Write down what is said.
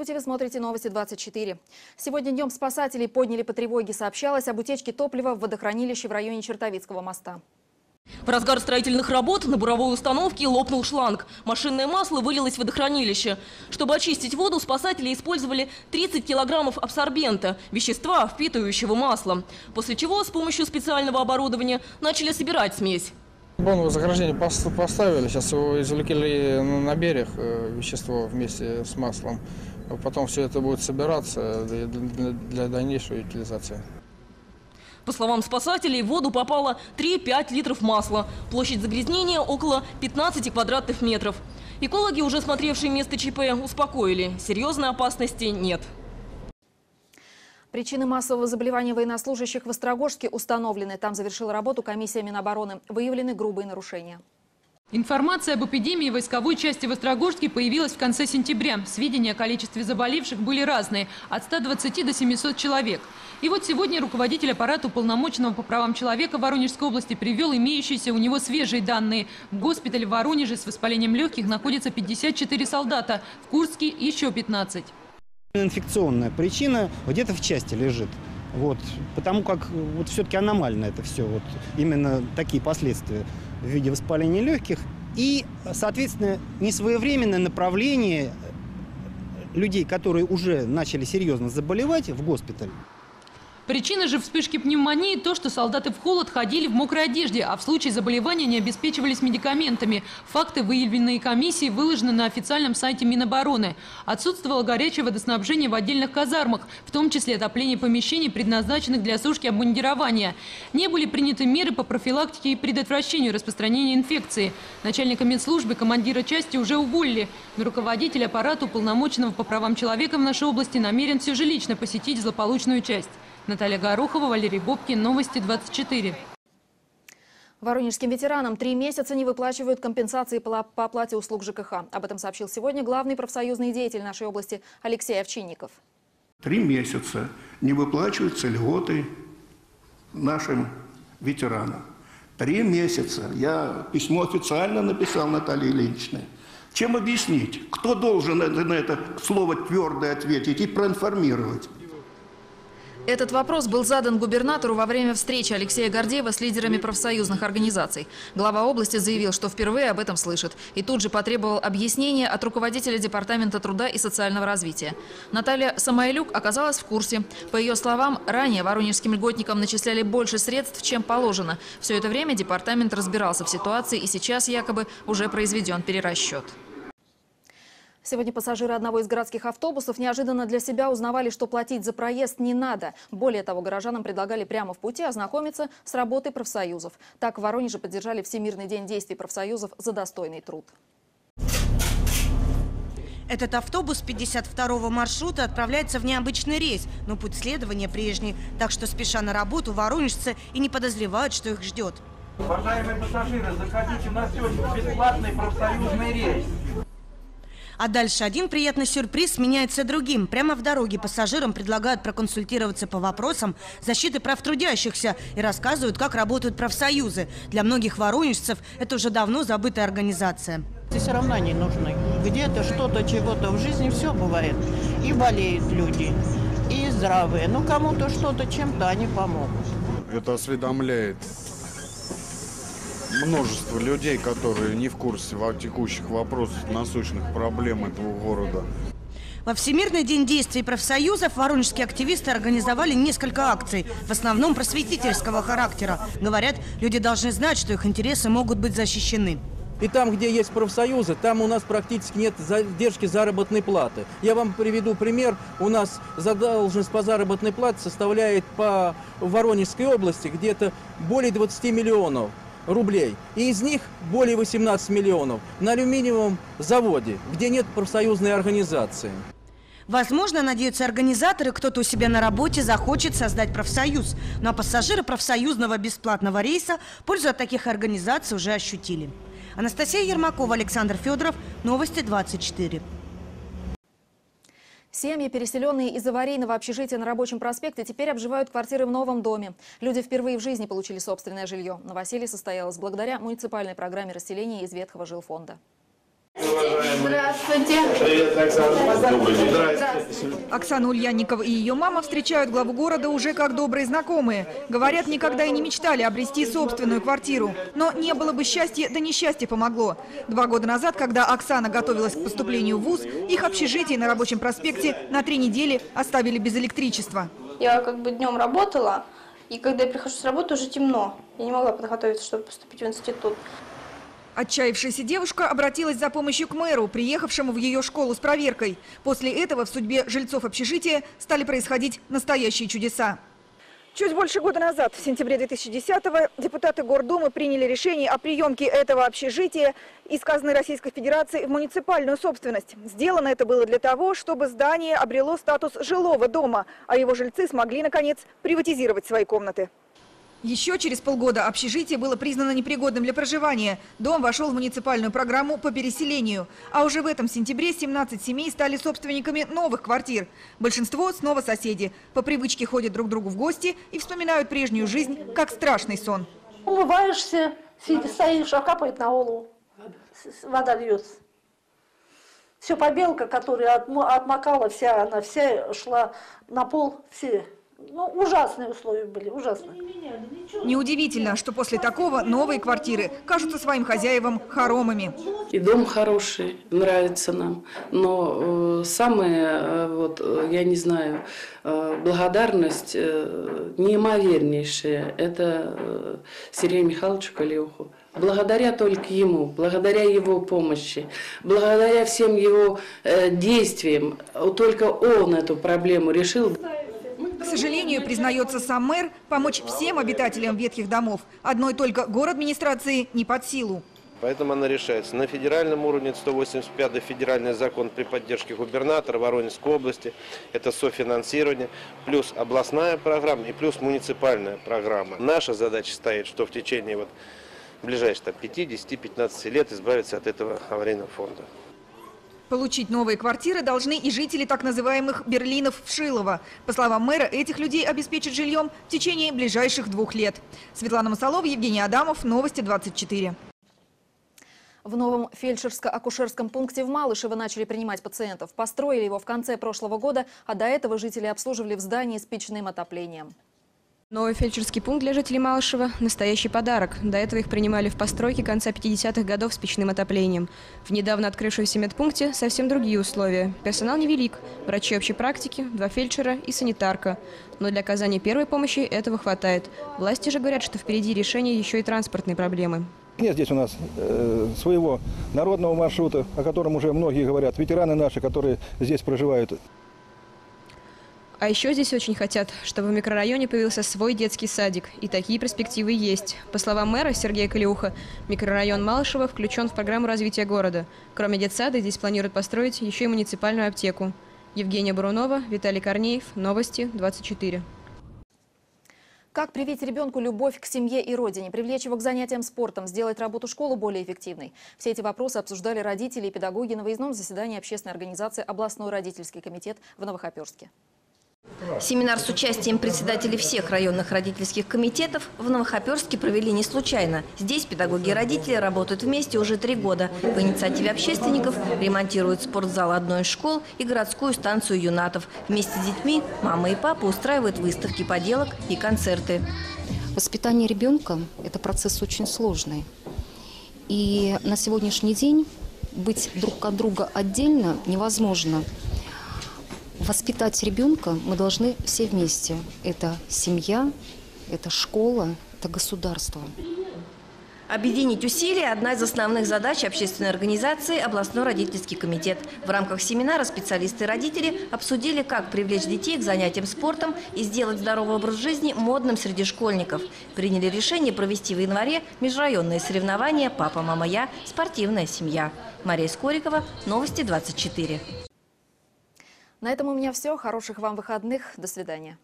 Здравствуйте, вы смотрите новости 24. Сегодня днем спасателей подняли по тревоге. Сообщалось об утечке топлива в водохранилище в районе Чертовицкого моста. В разгар строительных работ на буровой установке лопнул шланг. Машинное масло вылилось в водохранилище. Чтобы очистить воду, спасатели использовали 30 килограммов абсорбента – вещества, впитывающего масло. После чего с помощью специального оборудования начали собирать смесь. Бон заграждение пос- поставили, сейчас его извлекли на берег э, вещество вместе с маслом. Потом все это будет собираться для, для- для дальнейшей утилизации. По словам спасателей, в воду попало 3-5 литров масла. Площадь загрязнения около 15 квадратных метров. Экологи, уже смотревшие место ЧП, успокоили. Серьезной опасности нет. Причины массового заболевания военнослужащих в Острогожске установлены. Там завершила работу комиссия Минобороны. Выявлены грубые нарушения. Информация об эпидемии войсковой части в Острогожске появилась в конце сентября. Сведения о количестве заболевших были разные – от 120 до 700 человек. И вот сегодня руководитель аппарата уполномоченного по правам человека Воронежской области привел имеющиеся у него свежие данные. В госпитале в Воронеже с воспалением легких находится 54 солдата, в Курске еще 15. Инфекционная причина где-то в части лежит. Вот, потому как вот все-таки аномально это все, вот именно такие последствия в виде воспаления легких и, соответственно, несвоевременное направление людей, которые уже начали серьезно заболевать в госпиталь. Причина же вспышки пневмонии – то, что солдаты в холод ходили в мокрой одежде, а в случае заболевания не обеспечивались медикаментами. Факты, выявленные комиссией, выложены на официальном сайте Минобороны. Отсутствовало горячее водоснабжение в отдельных казармах, в том числе отопление помещений, предназначенных для сушки обмундирования. Не были приняты меры по профилактике и предотвращению распространения инфекции. Начальника медслужбы, командира части уже уволили. Но руководитель аппарата, уполномоченного по правам человека в нашей области, намерен все же лично посетить злополучную часть. Наталья Горохова, Валерий Бобкин, Новости 24. Воронежским ветеранам три месяца не выплачивают компенсации по оплате услуг ЖКХ. Об этом сообщил сегодня главный профсоюзный деятель нашей области Алексей Овчинников. Три месяца не выплачиваются льготы нашим ветеранам. Три месяца. Я письмо официально написал Наталье Ильиничне. Чем объяснить? Кто должен на это слово твердое ответить и проинформировать? Этот вопрос был задан губернатору во время встречи Алексея Гордеева с лидерами профсоюзных организаций. Глава области заявил, что впервые об этом слышит. И тут же потребовал объяснения от руководителя Департамента труда и социального развития. Наталья Самойлюк оказалась в курсе. По ее словам, ранее воронежским льготникам начисляли больше средств, чем положено. Все это время департамент разбирался в ситуации и сейчас якобы уже произведен перерасчет. Сегодня пассажиры одного из городских автобусов неожиданно для себя узнавали, что платить за проезд не надо. Более того, горожанам предлагали прямо в пути ознакомиться с работой профсоюзов. Так в Воронеже поддержали Всемирный день действий профсоюзов за достойный труд. Этот автобус 52-го маршрута отправляется в необычный рейс, но путь следования прежний. Так что, спеша на работу, воронежцы и не подозревают, что их ждет. Уважаемые пассажиры, заходите на сегодня бесплатный профсоюзный рейс. А дальше один приятный сюрприз сменяется другим. Прямо в дороге пассажирам предлагают проконсультироваться по вопросам защиты прав трудящихся и рассказывают, как работают профсоюзы. Для многих воронежцев это уже давно забытая организация. Здесь равна не нужны. Где-то что-то, чего-то в жизни все бывает. И болеют люди, и здравые. Ну, кому-то что-то, чем-то они помогут. Это осведомляет множество людей, которые не в курсе во- текущих вопросов, насущных проблем этого города. Во Всемирный день действий профсоюзов воронежские активисты организовали несколько акций, в основном просветительского характера. Говорят, люди должны знать, что их интересы могут быть защищены. И там, где есть профсоюзы, там у нас практически нет задержки заработной платы. Я вам приведу пример. У нас задолженность по заработной плате составляет по Воронежской области где-то более 20 миллионов рублей. И из них более 18 миллионов на алюминиевом заводе, где нет профсоюзной организации. Возможно, надеются организаторы, кто-то у себя на работе захочет создать профсоюз. Ну а пассажиры профсоюзного бесплатного рейса пользу от таких организаций уже ощутили. Анастасия Ермакова, Александр Федоров. Новости 24. Семьи, переселенные из аварийного общежития на Рабочем проспекте, теперь обживают квартиры в новом доме. Люди впервые в жизни получили собственное жилье. Новоселье состоялось благодаря муниципальной программе расселения из ветхого жилфонда. Здравствуйте. Привет, Оксана. Добрый день. Здравствуйте. Оксана Ульянникова и ее мама встречают главу города уже как добрые знакомые. Говорят, никогда и не мечтали обрести собственную квартиру. Но не было бы счастья, да несчастье помогло. Два года назад, когда Оксана готовилась к поступлению в ВУЗ, их общежитие на рабочем проспекте на три недели оставили без электричества. Я как бы днем работала, и когда я прихожу с работы, уже темно. Я не могла подготовиться, чтобы поступить в институт. Отчаявшаяся девушка обратилась за помощью к мэру, приехавшему в ее школу с проверкой. После этого в судьбе жильцов общежития стали происходить настоящие чудеса. Чуть больше года назад, в сентябре 2010-го, депутаты Гордумы приняли решение о приемке этого общежития из казны Российской Федерации в муниципальную собственность. Сделано это было для того, чтобы здание обрело статус жилого дома, а его жильцы смогли, наконец, приватизировать свои комнаты. Еще через полгода общежитие было признано непригодным для проживания. Дом вошел в муниципальную программу по переселению. А уже в этом сентябре 17 семей стали собственниками новых квартир. Большинство снова соседи. По привычке ходят друг к другу в гости и вспоминают прежнюю жизнь как страшный сон. Умываешься, стоишь, а капает на голову. Вода льется. Все побелка, которая отмокала вся, она вся шла на пол, все ну, ужасные условия были, ужасные. Неудивительно, что после такого новые квартиры кажутся своим хозяевам хоромами. И дом хороший, нравится нам. Но э, самое, э, вот, э, я не знаю, э, благодарность э, неимовернейшая, это э, Сергею Михайловичу Калиуху. Благодаря только ему, благодаря его помощи, благодаря всем его э, действиям, только он эту проблему решил. Сожалению, признается сам мэр, помочь всем обитателям ветхих домов одной только город администрации не под силу. Поэтому она решается. На федеральном уровне 185-й федеральный закон при поддержке губернатора Воронежской области. Это софинансирование, плюс областная программа и плюс муниципальная программа. Наша задача стоит, что в течение вот ближайших 5-10-15 лет избавиться от этого аварийного фонда. Получить новые квартиры должны и жители так называемых Берлинов в Шилово. По словам мэра, этих людей обеспечат жильем в течение ближайших двух лет. Светлана Масалова, Евгений Адамов, Новости 24. В новом фельдшерско-акушерском пункте в Малышево начали принимать пациентов. Построили его в конце прошлого года, а до этого жители обслуживали в здании с печным отоплением. Новый фельдшерский пункт для жителей Малышева – настоящий подарок. До этого их принимали в постройке конца 50-х годов с печным отоплением. В недавно открывшемся медпункте совсем другие условия. Персонал невелик – врачи общей практики, два фельдшера и санитарка. Но для оказания первой помощи этого хватает. Власти же говорят, что впереди решение еще и транспортной проблемы. Нет здесь у нас э, своего народного маршрута, о котором уже многие говорят, ветераны наши, которые здесь проживают. А еще здесь очень хотят, чтобы в микрорайоне появился свой детский садик. И такие перспективы есть. По словам мэра Сергея Калиуха, микрорайон Малышева включен в программу развития города. Кроме детсада, здесь планируют построить еще и муниципальную аптеку. Евгения Бурунова, Виталий Корнеев. Новости 24. Как привить ребенку любовь к семье и родине, привлечь его к занятиям спортом, сделать работу школы более эффективной? Все эти вопросы обсуждали родители и педагоги на выездном заседании общественной организации «Областной родительский комитет» в Новохоперске. Семинар с участием председателей всех районных родительских комитетов в Новохоперске провели не случайно. Здесь педагоги и родители работают вместе уже три года. По инициативе общественников ремонтируют спортзал одной из школ и городскую станцию юнатов. Вместе с детьми мама и папа устраивают выставки поделок и концерты. Воспитание ребенка – это процесс очень сложный. И на сегодняшний день быть друг от друга отдельно невозможно – Воспитать ребенка мы должны все вместе. Это семья, это школа, это государство. Объединить усилия – одна из основных задач общественной организации «Областной родительский комитет». В рамках семинара специалисты и родители обсудили, как привлечь детей к занятиям спортом и сделать здоровый образ жизни модным среди школьников. Приняли решение провести в январе межрайонные соревнования «Папа, мама, я. Спортивная семья». Мария Скорикова, Новости 24. На этом у меня все. Хороших вам выходных. До свидания.